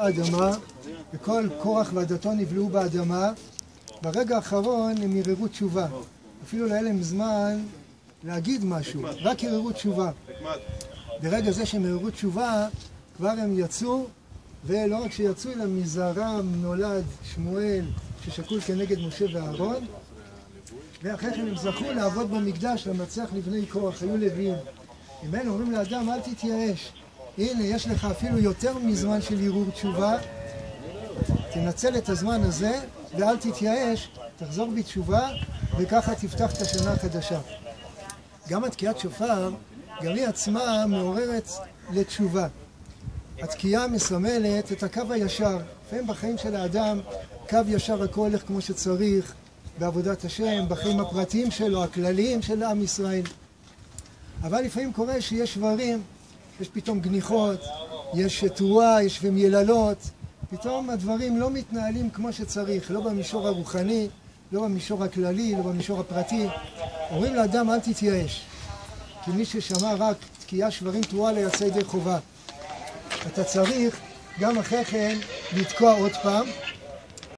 האדמה, וכל קורח ועדתו נבלעו באדמה. ברגע האחרון הם ערערו תשובה. אפילו לא היה להם זמן להגיד משהו, רק ערערו תשובה. ברגע זה שהם ערערו תשובה, כבר הם יצאו, ולא רק שיצאו, אלא מזרעם נולד שמואל ששקול כנגד משה ואהרון, ואחרי כן הם זכו לעבוד במקדש, לנצח לבני קורח, היו לוויים. אם אין אומרים לאדם, אל תתייאש. הנה, יש לך אפילו יותר מזמן של ערעור תשובה, תנצל את הזמן הזה ואל תתייאש, תחזור בתשובה וככה תפתח את השנה החדשה. גם התקיעת שופר, גם היא עצמה מעוררת לתשובה. התקיעה מסמלת את הקו הישר. לפעמים בחיים של האדם קו ישר הכל הולך כמו שצריך בעבודת השם, בחיים הפרטיים שלו, הכלליים של עם ישראל. אבל לפעמים קורה שיש שברים, יש פתאום גניחות, יש תרועה, יש לפעמים יללות, פתאום הדברים לא מתנהלים כמו שצריך, לא במישור הרוחני, לא במישור הכללי, לא במישור הפרטי. אומרים לאדם אל תתייאש, כי מי ששמע רק תקיעה שברים תרועה ליוצא ידי חובה. אתה צריך גם אחרי כן לתקוע עוד פעם,